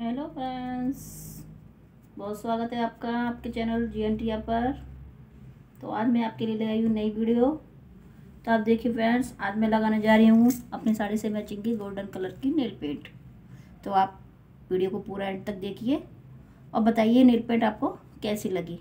Hello friends बहुत स्वागत है आपका आपके चैनल जी एन टी पर। तो आज मैं आपके लिए ले आई हूँ नई वीडियो तो आप देखिए फ्रेंड्स आज मैं लगाने जा रही हूँ अपनी साड़ी से मैचिंग की गोल्डन कलर की नेल पेंट तो आप वीडियो को पूरा एंड तक देखिए और बताइए नेल पेंट आपको कैसी लगी।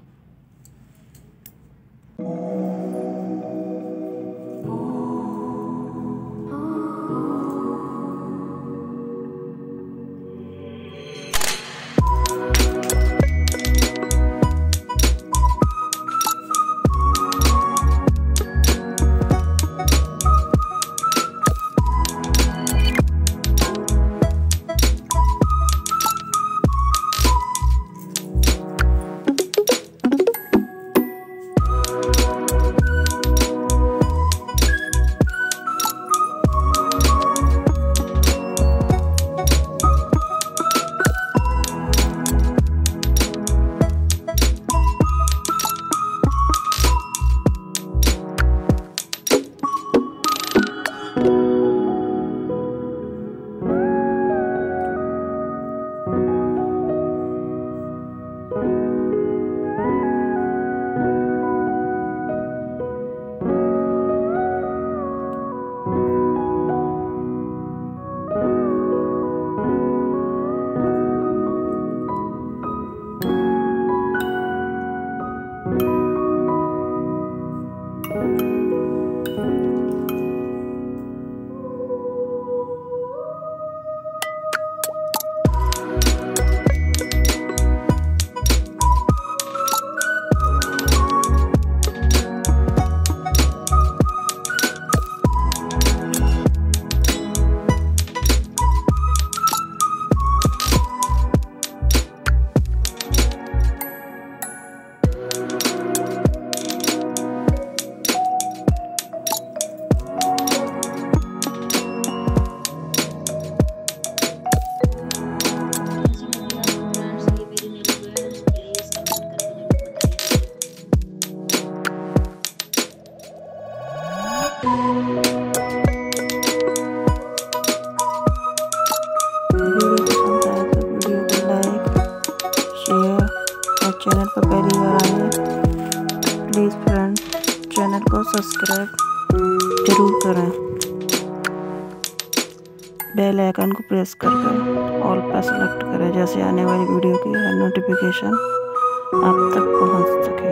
चैनल पर पहली बार आए। प्लीज़ फ्रेंड चैनल को सब्सक्राइब ज़रूर करें। बेल आइकन को प्रेस करके ऑल पर सेलेक्ट करें जैसे आने वाली वीडियो की नोटिफिकेशन आप तक पहुँच सके।